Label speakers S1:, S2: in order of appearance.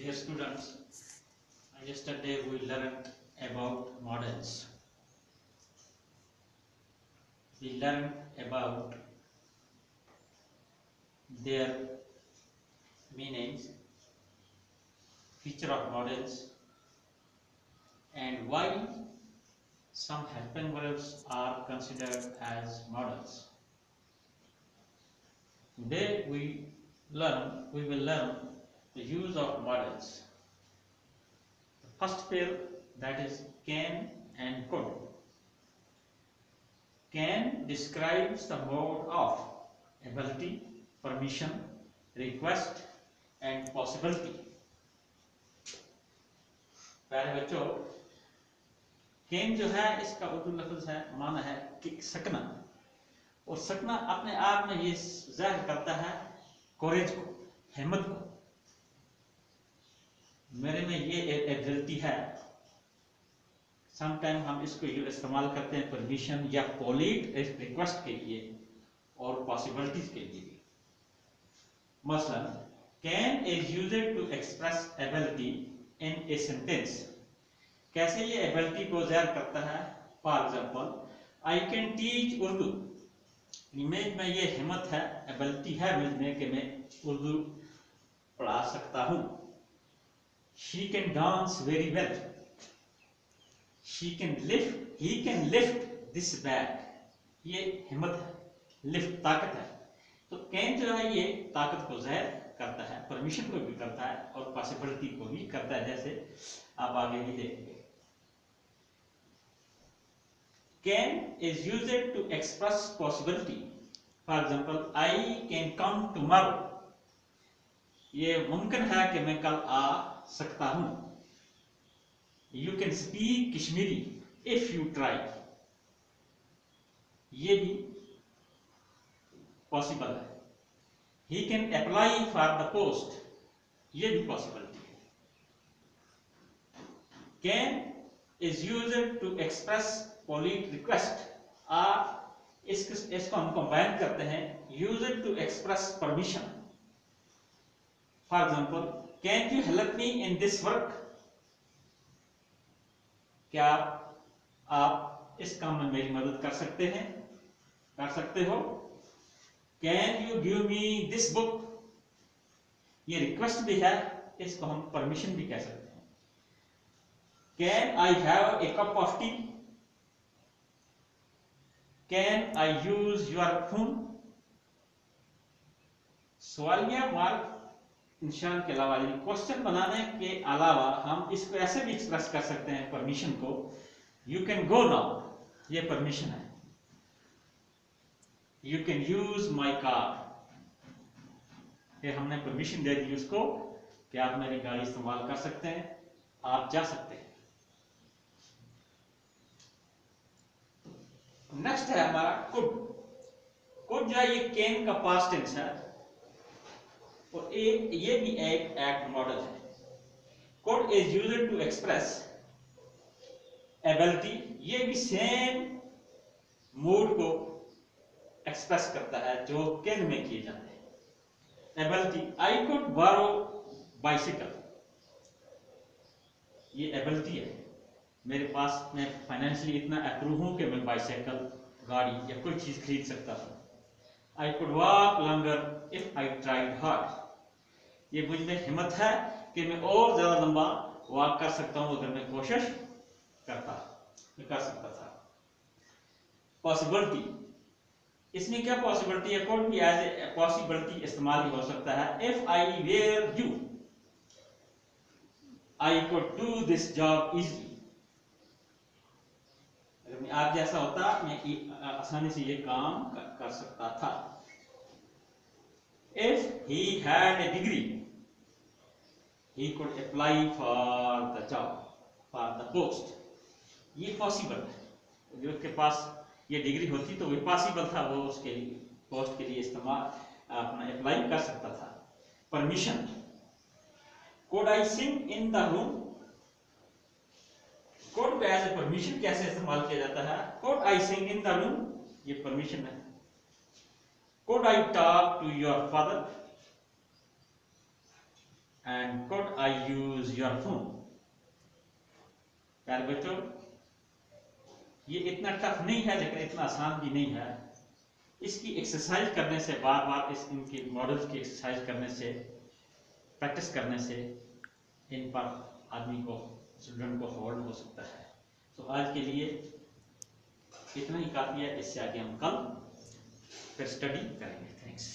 S1: Dear students, yesterday we learned about models. We learned about their meanings, feature of models, and why some helping verbs are considered as models. Today we learn, we will learn the use of models. The first pair that is can and could. Can describes the mode of ability, permission, request and possibility. प्यारे बच्चों can जो है इसका उर्दू लफ्ज है माना है कि सकना और सकना अपने आप में ये ज़ाहिर करता है कोरेज को हिम्मत को मेरे में ये एबिलिटी है। समटाइम हम इसको इस्तेमाल करते हैं परमिशन या पॉलिट रिक्वेस्ट के लिए और पॉसिबिलिटीज के लिए। मसलन can is used to express ability in a sentence कैसे ये एबिलिटी को जहर करता है? For example I can teach Urdu. Image में ये हिम्मत है एबिलिटी है मुझमें कि मैं उर्दू पढ़ा सकता हूँ। She can dance very well she can lift he can lift this bag ये हिम्मत है लिफ्ट ताकत है। तो कैन जो है ये ताकत को ज़ाहिर करता है परमिशन को भी करता है और पॉसिबिलिटी को भी करता है, जैसे आप आगे भी देखेंगे। Can is used to express possibility. For example, i can come tomorrow. ये मुमकिन है कि मैं कल आ सकता हूँ। You can speak Kashmiri if you try ये भी पॉसिबल है। He can apply for the post ये भी पॉसिबिलिटी है। Can is used to express polite request आ इस, इसको हम कंबाइन करते हैं। Use to express permission for example can you help me in this work क्या आप इस काम में मेरी मदद कर सकते हैं? कर सकते हो? Can you give me this book ये रिक्वेस्ट भी है, इसको हम परमिशन भी कह सकते हैं। Can I have a cup of tea can I use your phone सवालिया मार्क निशान के अलावा, यानी क्वेश्चन बनाने के अलावा हम इसको ऐसे भी एक्सप्रेस कर सकते हैं परमिशन को। यू कैन गो नाउ ये परमिशन है। You can use my car ये हमने परमिशन दे दी उसको कि आप मेरी गाड़ी इस्तेमाल कर सकते हैं, आप जा सकते हैं। नेक्स्ट है हमारा कुड। कुड जो है, ये कैन का पास्ट टेंस है। और ए, ये भी एक एक्ट मॉडल है। Could is used to express ability ये भी सेम मूड को एक्सप्रेस करता है जो कैन में किए जाते हैं। Ability I could borrow bicycle ये एबिलिटी है। मेरे पास मैं फाइनेंशियली इतना अप्रूव हूँ कि मैं बाइसाइकिल गाड़ी या कोई चीज़ खरीद सकता हूँ। I could walk longer if I tried hard ये मुझमें हिम्मत है कि मैं और ज़्यादा लंबा वॉक कर सकता हूँ अगर मैं कोशिश करता, मैं कर सकता था। पॉसिबिलिटी इसमें क्या पॉसिबिलिटी है? कोई भी एज ए पॉसिबिलिटी इस्तेमाल हो सकता है? If I were you I could do this job easily आप जैसा होता, मैं आसानी से ये काम कर सकता था। If he had a degree he could apply for the job, for the post. ये पॉसिबल है। जो उसके पास ये डिग्री होती तो वही पॉसिबल था, वो उसके पोस्ट के लिए इस्तेमाल, अपना अप्लाई कर सकता था। Permission could I sing in the room could को एज ए परमिशन कैसे इस्तेमाल किया जाता है? Could I sing in the room ये परमिशन है। Could I talk to your father and could I use your phone? प्यारे बच्चों, ये इतना टफ नहीं है, लेकिन इतना आसान भी नहीं है। इसकी एक्सरसाइज करने से बार बार इस इनके मॉडल्स की एक्सरसाइज करने से प्रैक्टिस करने से, इन पर आदमी को स्टूडेंट को होल्ड हो सकता है। तो आज के लिए इतना ही काफ़ी है। इससे आगे हम कल फिर स्टडी करेंगे। थैंक्स